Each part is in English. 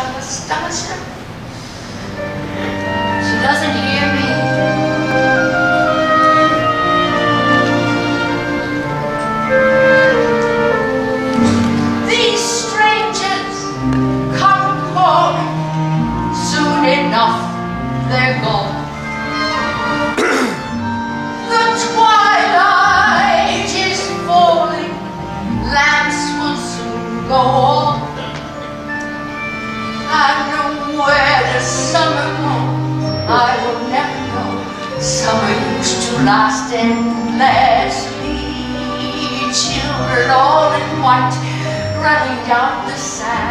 She doesn't hear me. These strangers come calling. Soon enough, they're gone. the twilight is falling. Lamps will soon go on. Summer used to last endlessly. Children all in white running down the sand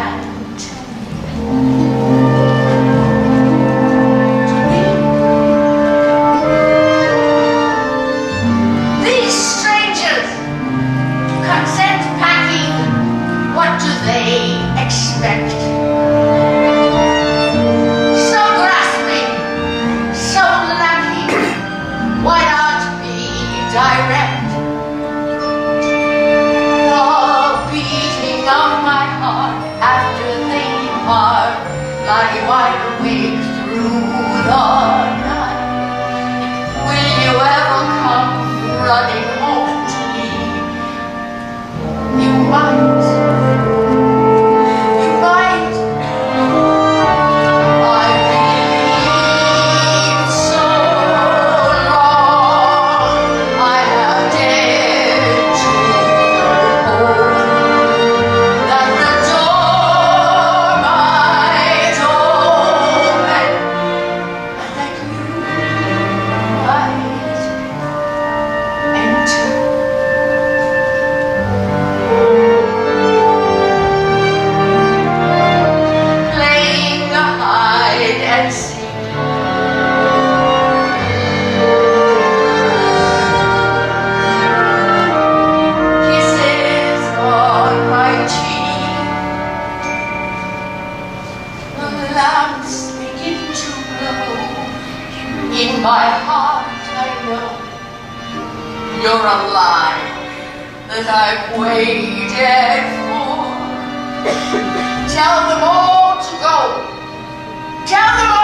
awake through the night. Will you ever come In my heart, I know you're a alive that I've waited for. Tell them all to go. Tell them all